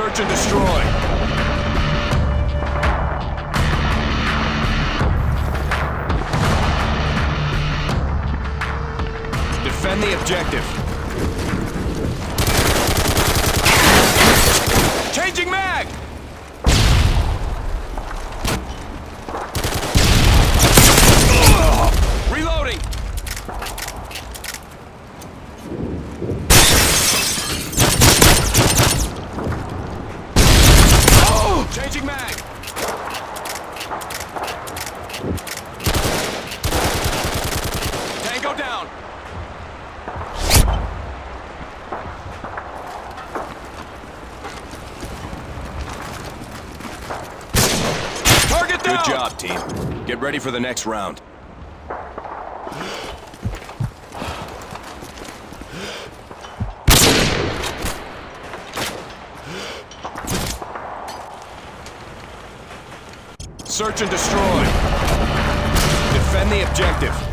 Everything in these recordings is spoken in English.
Search and destroy. Defend the objective. Changing mag! Reloading! Changing mag! Tango down! Target down! Good job, team. Get ready for the next round. Search and destroy. Defend the objective.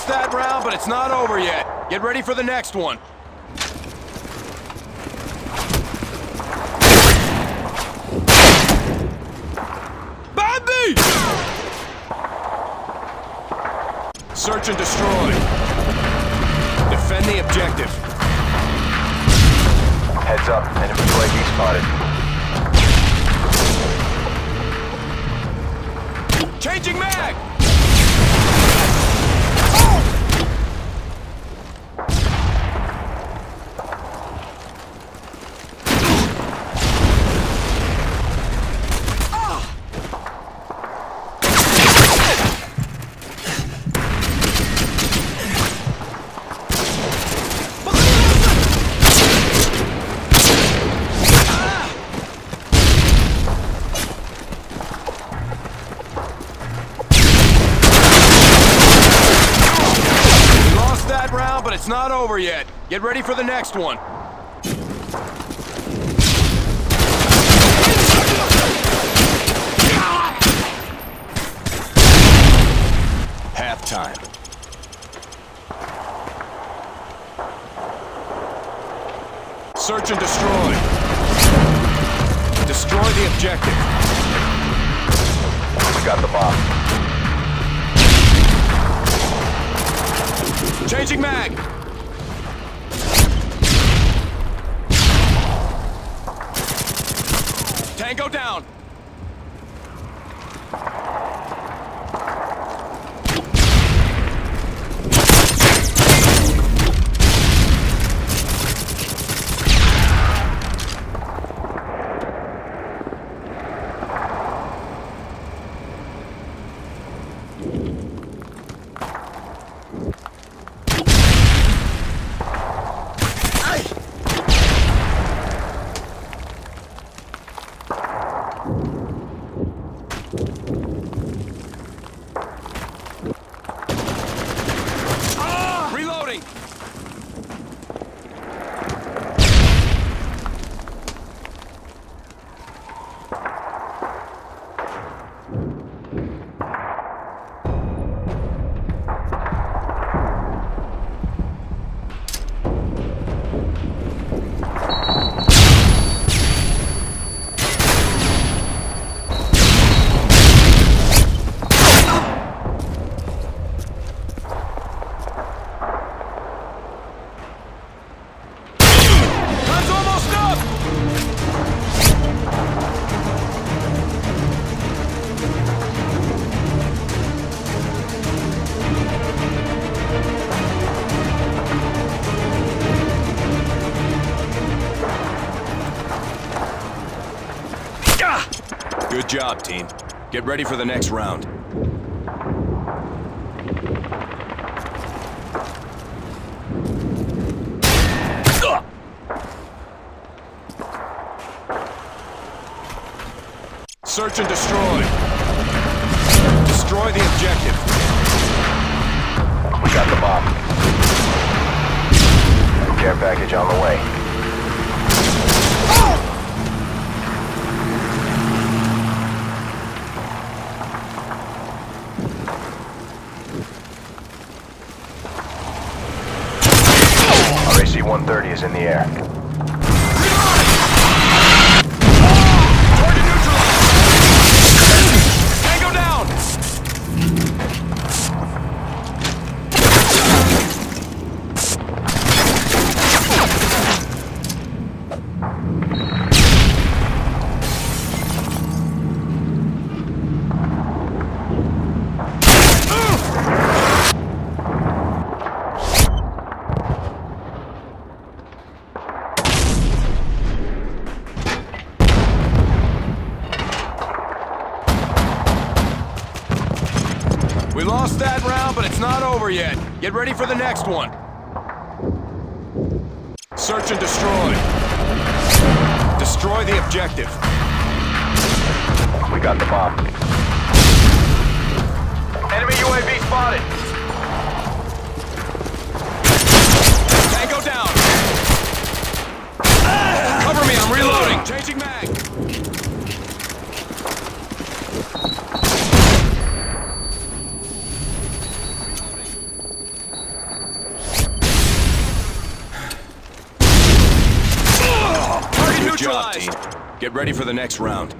Lost that round, but it's not over yet. Get ready for the next one. Bambi! Search and destroy. Defend the objective. Heads up, enemy UAV spotted. Changing mag! But it's not over yet. Get ready for the next one. Halftime. Search and destroy. Destroy the objective. We got the bomb. Changing mag! Tango down! Job, team. Get ready for the next round. Search and destroy. Destroy the objective. We got the bomb. Care package on the way. In the air. We lost that round, but it's not over yet. Get ready for the next one. Search and destroy. Destroy the objective. We got the bomb. Target neutralized. Get ready for the next round.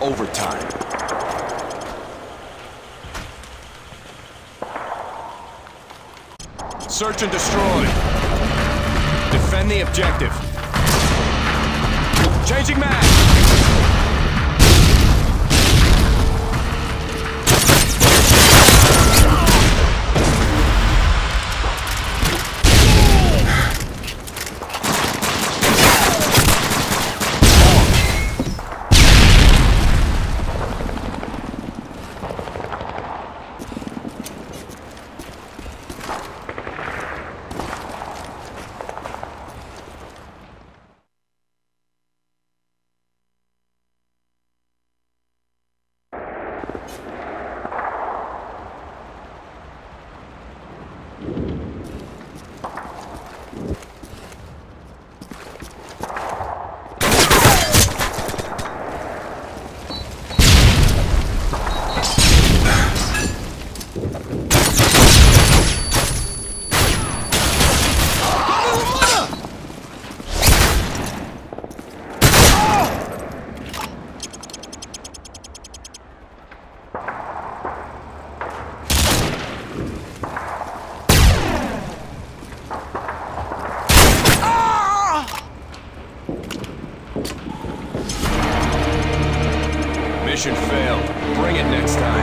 Overtime. Search and destroy. Defend the objective. Changing mag. Mission failed. Bring it next time.